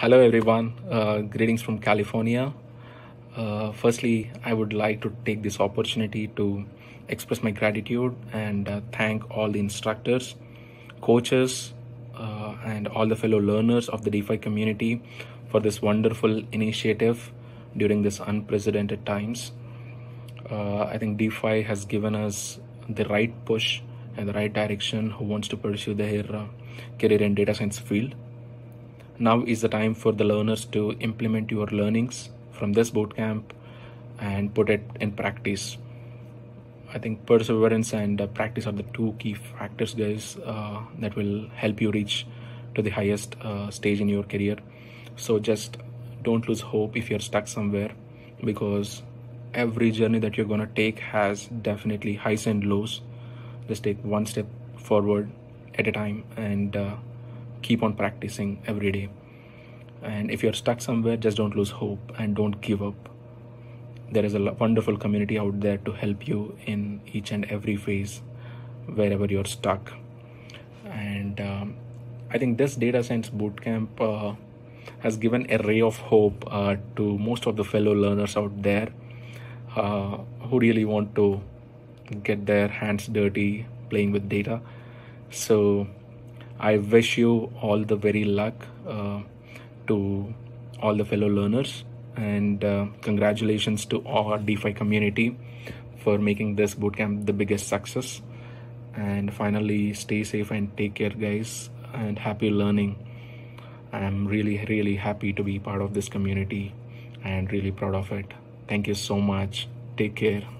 Hello, everyone. Uh, greetings from California. Uh, firstly, I would like to take this opportunity to express my gratitude and uh, thank all the instructors, coaches, uh, and all the fellow learners of the DPhi community for this wonderful initiative during this unprecedented times. Uh, I think DPhi has given us the right push and the right direction who wants to pursue their uh, career in data science field. Now is the time for the learners to implement your learnings from this bootcamp and put it in practice. I think perseverance and uh, practice are the two key factors, guys, uh, that will help you reach to the highest uh, stage in your career. So just don't lose hope if you're stuck somewhere because every journey that you're gonna take has definitely highs and lows. Just take one step forward at a time and uh, keep on practicing every day. And if you're stuck somewhere, just don't lose hope and don't give up. There is a wonderful community out there to help you in each and every phase wherever you're stuck. And um, I think this data science bootcamp uh, has given a ray of hope uh, to most of the fellow learners out there uh, who really want to get their hands dirty playing with data. So I wish you all the very luck uh, to all the fellow learners and uh, congratulations to our DPhi community for making this bootcamp the biggest success. And finally, stay safe and take care, guys, and happy learning. I'm really, really happy to be part of this community and really proud of it. Thank you so much. Take care.